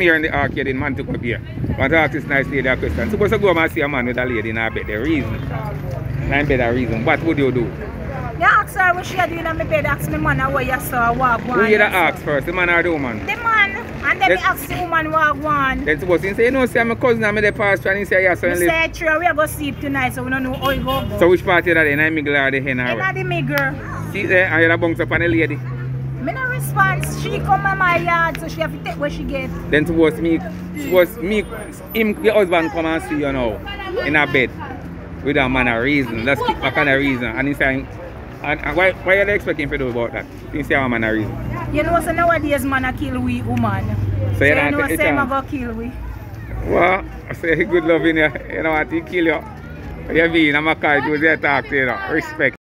here in the arcade in up here. Want to ask this nice lady a question. Suppose you go and see a man with a lady in a bed. The reason. Nine bed a reason. What would you do? You ask her what she a doing on my bed, ask me man what you saw, what go Who you ask first? The man or the woman? The man, and then Yes. ask the woman what go on. Then suppose you say, you know, see my cousin and me the pastor and he say, yes, and live. say, true, we are going to sleep tonight, so we don't know how it go. So which party that in? I middle or the hen what? the girl. See there, and you bounce up on the lady. Me no response. She come in my yard, so she have to take what she get. Then suppose me, suppose me, him, your husband come and see you now in a bed with a man a reason. Let's keep back on a reason. And he saying, and, and why, why are they expecting to do about that? He say a man a reason. You know, so nowadays man a kill we woman. So you you know, say a go kill we. Well, I say good love in you. You know what, he kill you. You being a McKoy, do they talk to you, know. Respect.